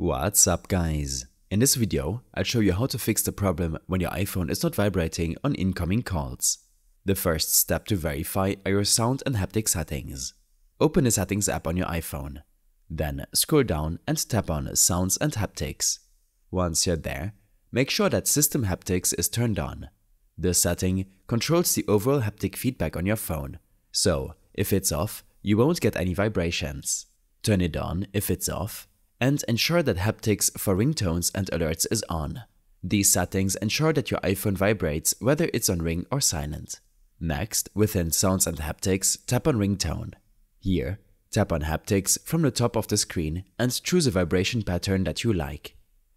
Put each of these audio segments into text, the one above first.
What's up guys? In this video, I'll show you how to fix the problem when your iPhone is not vibrating on incoming calls. The first step to verify are your sound and haptic settings. Open the settings app on your iPhone. Then scroll down and tap on sounds and haptics. Once you're there, make sure that system haptics is turned on. This setting controls the overall haptic feedback on your phone, so if it's off, you won't get any vibrations. Turn it on if it's off, and ensure that haptics for ringtones and alerts is on. These settings ensure that your iPhone vibrates whether it's on ring or silent. Next, within Sounds and Haptics, tap on Ringtone. Here, tap on Haptics from the top of the screen and choose a vibration pattern that you like.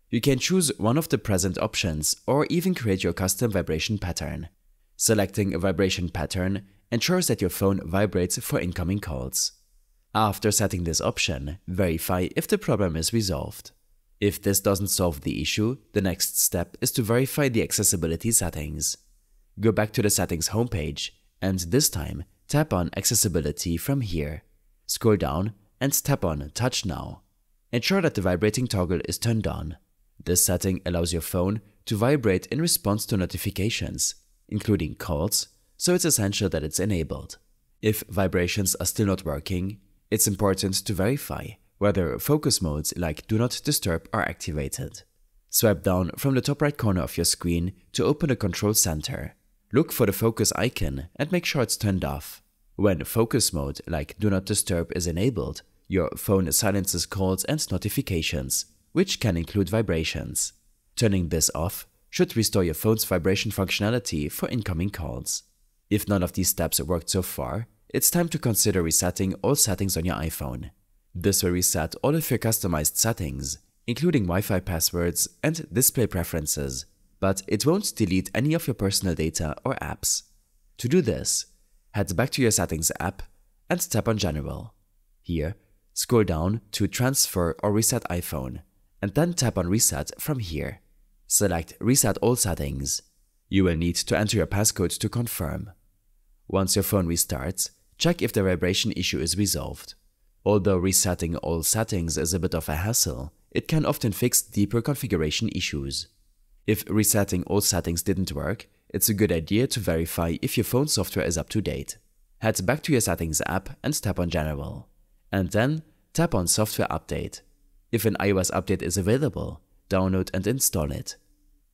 You can choose one of the present options or even create your custom vibration pattern. Selecting a vibration pattern ensures that your phone vibrates for incoming calls. After setting this option, verify if the problem is resolved. If this doesn't solve the issue, the next step is to verify the accessibility settings. Go back to the settings homepage and this time tap on accessibility from here. Scroll down and tap on touch now. Ensure that the vibrating toggle is turned on. This setting allows your phone to vibrate in response to notifications, including calls, so it's essential that it's enabled. If vibrations are still not working, it's important to verify whether focus modes like Do Not Disturb are activated. Swipe down from the top right corner of your screen to open the control center. Look for the focus icon and make sure it's turned off. When focus mode like Do Not Disturb is enabled, your phone silences calls and notifications, which can include vibrations. Turning this off should restore your phone's vibration functionality for incoming calls. If none of these steps worked so far, it's time to consider resetting all settings on your iPhone. This will reset all of your customized settings, including Wi-Fi passwords and display preferences, but it won't delete any of your personal data or apps. To do this, head back to your Settings app and tap on General. Here, scroll down to Transfer or Reset iPhone, and then tap on Reset from here. Select Reset All Settings. You will need to enter your passcode to confirm. Once your phone restarts, check if the vibration issue is resolved. Although resetting all settings is a bit of a hassle, it can often fix deeper configuration issues. If resetting all settings didn't work, it's a good idea to verify if your phone software is up to date. Head back to your Settings app and tap on General. And then tap on Software Update. If an iOS update is available, download and install it.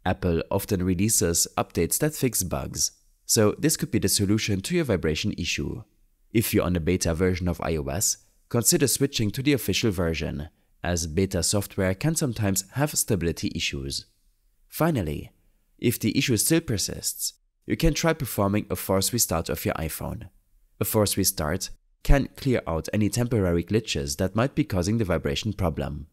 Apple often releases updates that fix bugs, so this could be the solution to your vibration issue. If you're on a beta version of iOS, consider switching to the official version, as beta software can sometimes have stability issues. Finally, if the issue still persists, you can try performing a force restart of your iPhone. A force restart can clear out any temporary glitches that might be causing the vibration problem.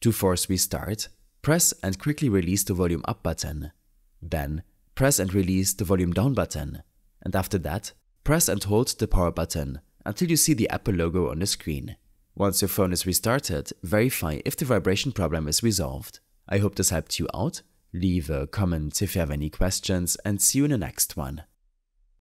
To force restart, press and quickly release the volume up button. Then, press and release the volume down button. And after that, Press and hold the power button until you see the Apple logo on the screen. Once your phone is restarted, verify if the vibration problem is resolved. I hope this helped you out. Leave a comment if you have any questions and see you in the next one.